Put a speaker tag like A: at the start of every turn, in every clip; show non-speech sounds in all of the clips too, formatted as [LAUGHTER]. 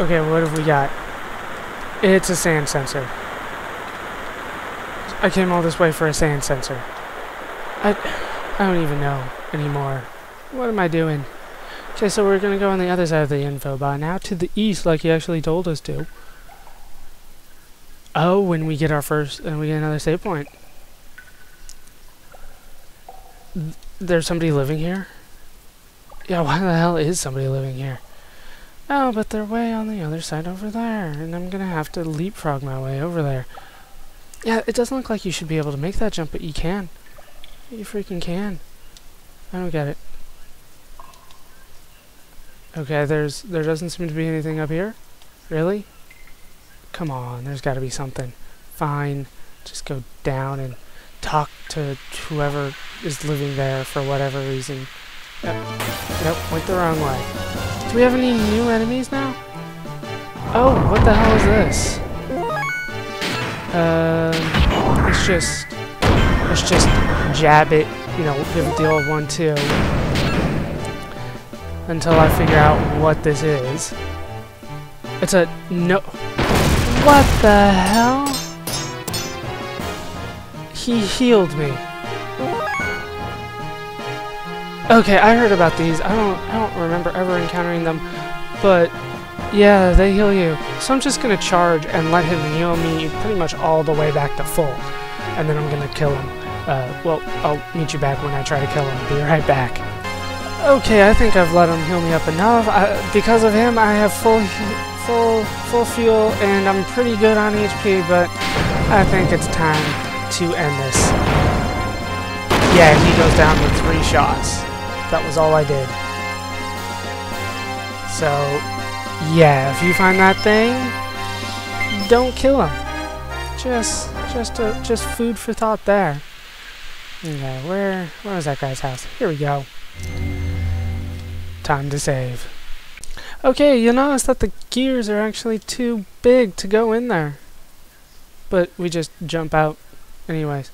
A: Okay, what have we got? It's a sand sensor. I came all this way for a sand sensor. I, I don't even know anymore. What am I doing? Okay, so we're gonna go on the other side of the info bar now to the east, like he actually told us to. Oh, when we get our first, and we get another save point. Th- There's somebody living here? Yeah, why the hell is somebody living here? Oh, but they're way on the other side over there, and I'm gonna have to leapfrog my way over there. Yeah, it doesn't look like you should be able to make that jump, but you can. You freaking can. I don't get it. Okay, there's there doesn't seem to be anything up here. Really? Come on, there's got to be something. Fine, just go down and talk to whoever is living there for whatever reason. Nope, nope went the wrong way. Do we have any new enemies now? Oh, what the hell is this? Um, it's just, let's just jab it, you know, give it the old one too. Until I figure out what this is. It's a no. What the hell? He healed me. Okay, I heard about these. I don't I don't remember ever encountering them, but yeah, they heal you. So I'm just gonna charge and let him heal me pretty much all the way back to full. And then I'm gonna kill him. Uh, well, I'll meet you back when I try to kill him. Be right back. Okay, I think I've let him heal me up enough. I, because of him, I have full, full, full fuel, and I'm pretty good on HP. But I think it's time to end this. Yeah, he goes down with three shots. That was all I did. So, yeah, if you find that thing, don't kill him. Just, just, uh, just food for thought there. Okay, where, where was that guy's house? Here we go. Time to save. Okay, you notice that the gears are actually too big to go in there. But we just jump out anyways.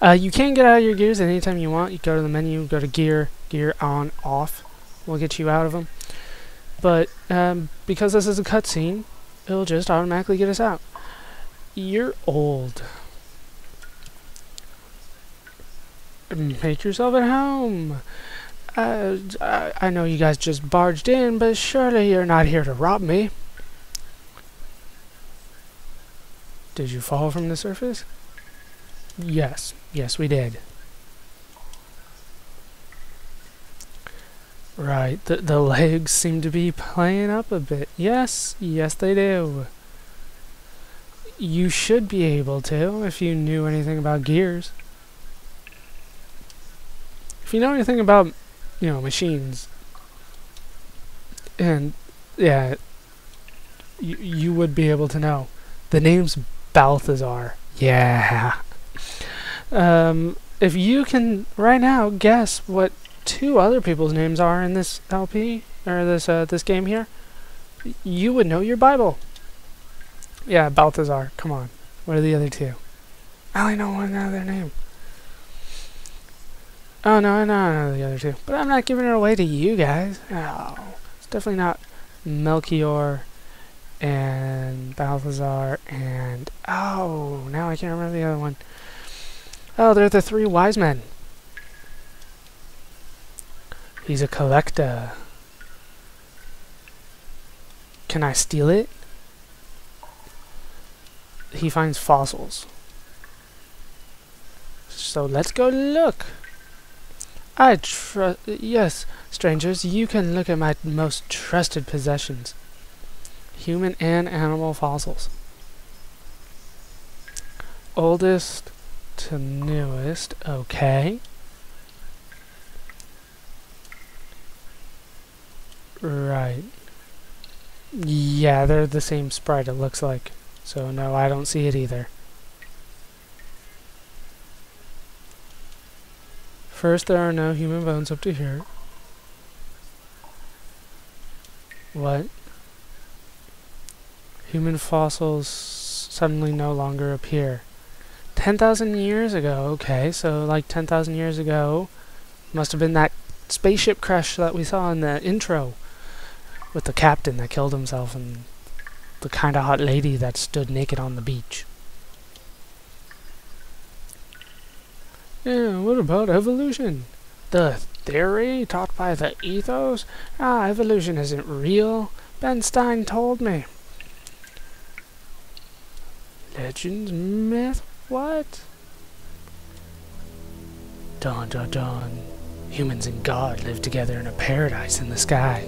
A: Uh, you can get out of your gears anytime you want. You go to the menu, go to gear, gear on, off. We'll get you out of them. But um, because this is a cutscene, it'll just automatically get us out. You're old. Make yourself at home. Uh, I I know you guys just barged in, but surely you're not here to rob me. Did you fall from the surface? Yes. Yes, we did. Right. The, the legs seem to be playing up a bit. Yes. Yes, they do. You should be able to if you knew anything about gears. If you know anything about, you know, machines, and yeah, you, you would be able to know. The name's Balthasar. Yeah. [LAUGHS] Um, if you can right now guess what two other people's names are in this LP or this uh, this game here, you would know your Bible. Yeah, Balthasar. Come on. What are the other two? I only know one other name. Oh no, I know, I know the other two, but I'm not giving it away to you guys. Oh, it's definitely not Melchior and Balthasar and oh, now I can't remember the other one. Oh, they're the three wise men. He's a collector. Can I steal it? He finds fossils. So let's go look. I trust. Yes, strangers, you can look at my most trusted possessions human and animal fossils. Oldest to newest, okay. Right. Yeah, they're the same sprite, it looks like. So, no, I don't see it either. First, there are no human bones up to here. What? Human fossils suddenly no longer appear. 10,000 years ago, okay, so like 10,000 years ago must have been that spaceship crash that we saw in the intro. With the captain that killed himself and the kind of hot lady that stood naked on the beach. Yeah, what about evolution? The theory taught by the ethos? Ah, evolution isn't real. Ben Stein told me. Legends, myth, what? Dun dun dun. Humans and God lived together in a paradise in the sky.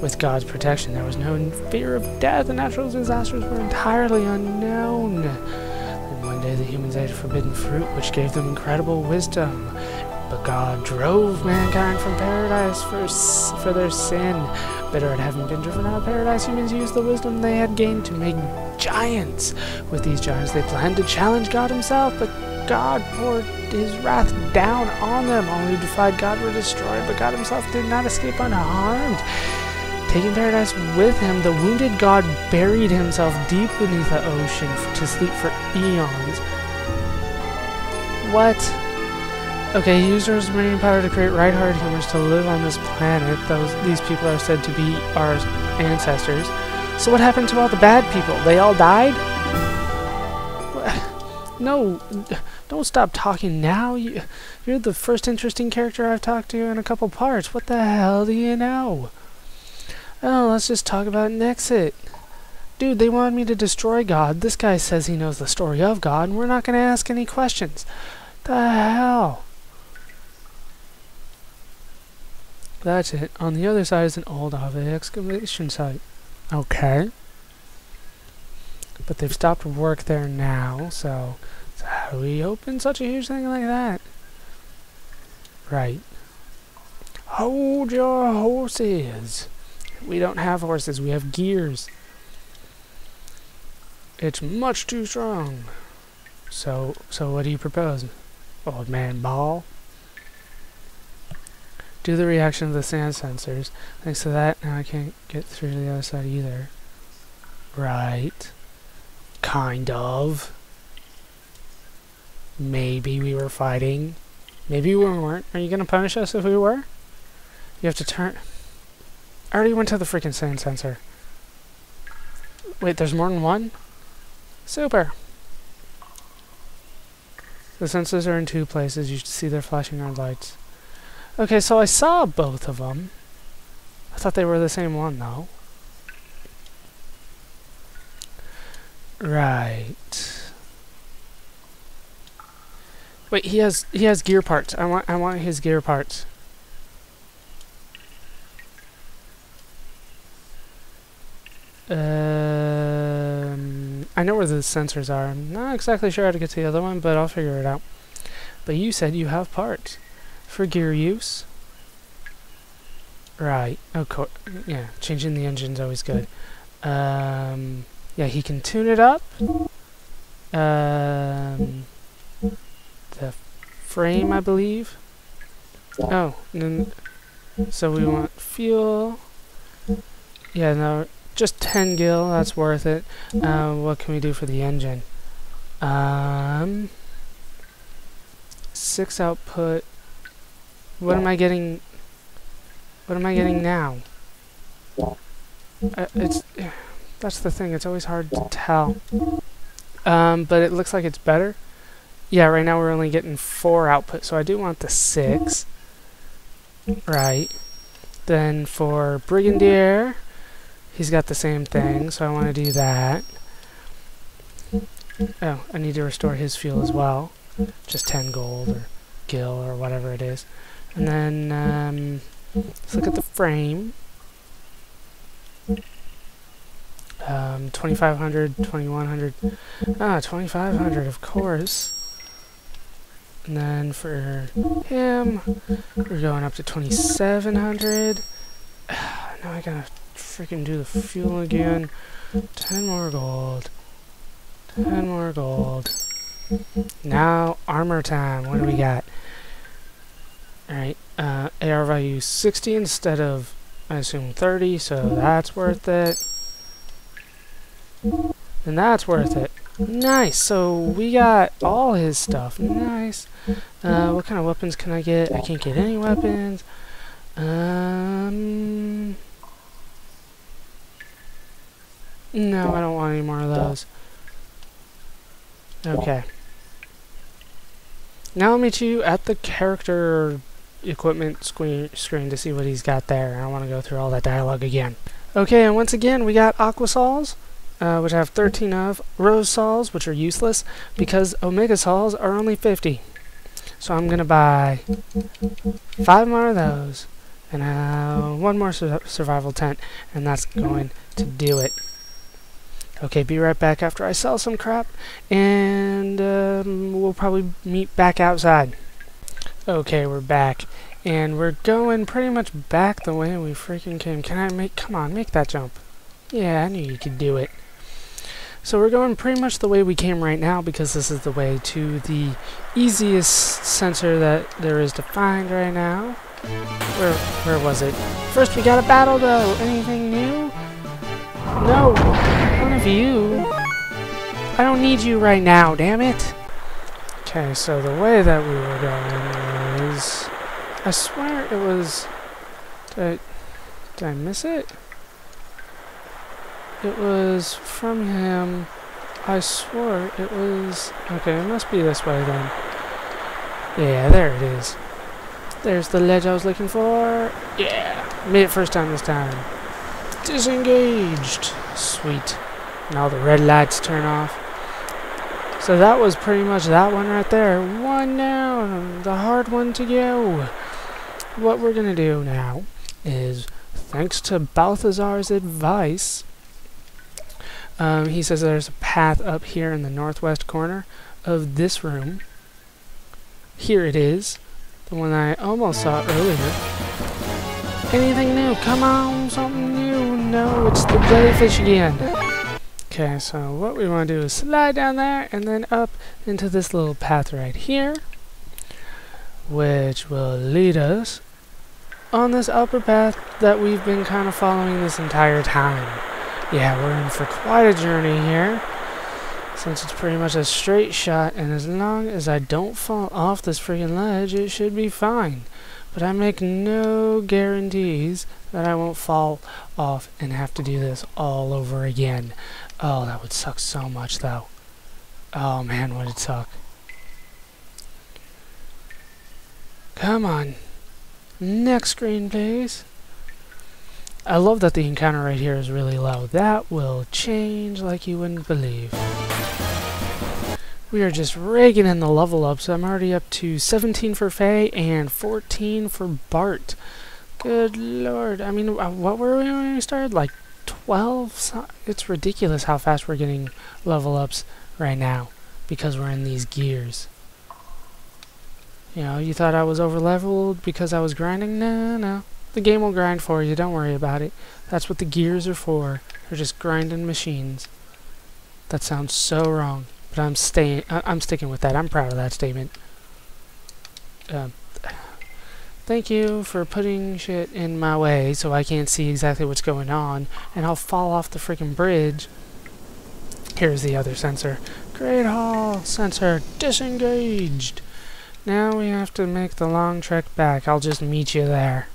A: With God's protection, there was no fear of death, and natural disasters were entirely unknown. Then one day the humans ate forbidden fruit, which gave them incredible wisdom. But God drove mankind from paradise for, for their sin. Bitter at having been driven out of paradise, humans used the wisdom they had gained to make giants. With these giants, they planned to challenge God himself, but God poured his wrath down on them. All who defied God were destroyed, but God himself did not escape unharmed. Taking paradise with him, the wounded god buried himself deep beneath the ocean to sleep for eons. What? Okay, he used his marine power to create right-hearted humans to live on this planet. Those these people are said to be our ancestors. So what happened to all the bad people? They all died? No, don't stop talking now. You, you're the first interesting character I've talked to in a couple parts. What the hell do you know? Oh, let's just talk about Nexit. Dude, they wanted me to destroy God. This guy says he knows the story of God, and we're not going to ask any questions. The hell? That's it. On the other side is an old Aveh excavation site. Okay. But they've stopped work there now, so, so how do we open such a huge thing like that? Right. Hold your horses. We don't have horses, we have gears. It's much too strong. So, so what do you propose? Old man ball? Do the reaction of the sand sensors. Thanks to that, now I can't get through to the other side either. Right. Kind of. Maybe we were fighting. Maybe we weren't. Are you going to punish us if we were? You have to turn... I already went to the freaking sand sensor. Wait, there's more than one? Super. The sensors are in two places. You should see their flashing red lights. Okay, so I saw both of them. I thought they were the same one, though. Right. Wait, he has he has gear parts. I want I want his gear parts. Um, I know where the sensors are. I'm not exactly sure how to get to the other one, but I'll figure it out. But you said you have parts for gear use. Right. Of course. Yeah. Changing the engine's always good. Um, yeah, he can tune it up. Um, the frame, I believe. Oh, then so we want fuel. Yeah, no, just 10 gil, that's worth it. Uh, what can we do for the engine? Um, 6 output. What am I getting? What am I getting now? Uh, it's that's the thing. It's always hard to tell. Um, but it looks like it's better. Yeah, right now we're only getting four output, so I do want the six. Right. Then for Brigandier, he's got the same thing, so I want to do that. Oh, I need to restore his fuel as well. Just 10 gold or gil or whatever it is. And then, um, let's look at the frame. Um, 2500, 2100. Ah, 2500, of course. And then for him, we're going up to 2700. [SIGHS] now I gotta freaking do the fuel again. 10 more gold. 10 more gold. Now, armor time. What do we got? Alright, uh, AR value 60 instead of, I assume, 30, so that's worth it. And that's worth it. Nice, so we got all his stuff. Nice. Uh, what kind of weapons can I get? I can't get any weapons. Um, No, I don't want any more of those. Okay. Now I'll meet you at the character equipment screen, screen to see what he's got there. I don't want to go through all that dialogue again. Okay, and once again, we got Aquasols, uh, which I have 13 of, Rose Sols, which are useless, because Omega Sols are only 50. So I'm going to buy five more of those, and uh, one more sur survival tent, and that's going to do it. Okay, be right back after I sell some crap, and um, we'll probably meet back outside. Okay, we're back, and we're going pretty much back the way we freaking came. Can I make, come on, make that jump. Yeah, I knew you could do it. So we're going pretty much the way we came right now because this is the way to the easiest sensor that there is to find right now. Where, where was it? First we got a battle though. Anything new? No, you. I don't need you right now, damn it. Okay, so the way that we were going was... I swear it was... Did I, did I miss it? It was from him. I swore it was... Okay, it must be this way then. Yeah, there it is. There's the ledge I was looking for. Yeah, made it first time this time. Disengaged. Sweet. Now the red lights turn off. So that was pretty much that one right there. One down. The hard one to go. What we're to do now is, thanks to Balthasar's advice, um, he says there's a path up here in the northwest corner of this room. Here it is. The one I almost saw earlier. Anything new? Come on, something new. No, it's the jellyfish again. Okay, so what we want to do is slide down there and then up into this little path right here. Which will lead us on this upper path that we've been kind of following this entire time. Yeah, we're in for quite a journey here. Since it's pretty much a straight shot, and as long as I don't fall off this freaking ledge, it should be fine. But I make no guarantees that I won't fall off and have to do this all over again. Oh, that would suck so much, though. Oh, man, would it suck. Come on. Next screen, please. I love that the encounter right here is really low. That will change like you wouldn't believe. We are just raking in the level ups. I'm already up to 17 for Fei and 14 for Bart. Good lord. I mean, uh, what were we when we started? Like 12? It's ridiculous how fast we're getting level ups right now because we're in these gears. You know, you thought I was over leveled because I was grinding? No, no. The game will grind for you, don't worry about it. That's what the gears are for. They're just grinding machines. That sounds so wrong, but I'm staying. I'm sticking with that. I'm proud of that statement. Uh, thank you for putting shit in my way so I can't see exactly what's going on, and I'll fall off the freaking bridge. Here's the other sensor. Great Hall sensor disengaged. Now we have to make the long trek back. I'll just meet you there.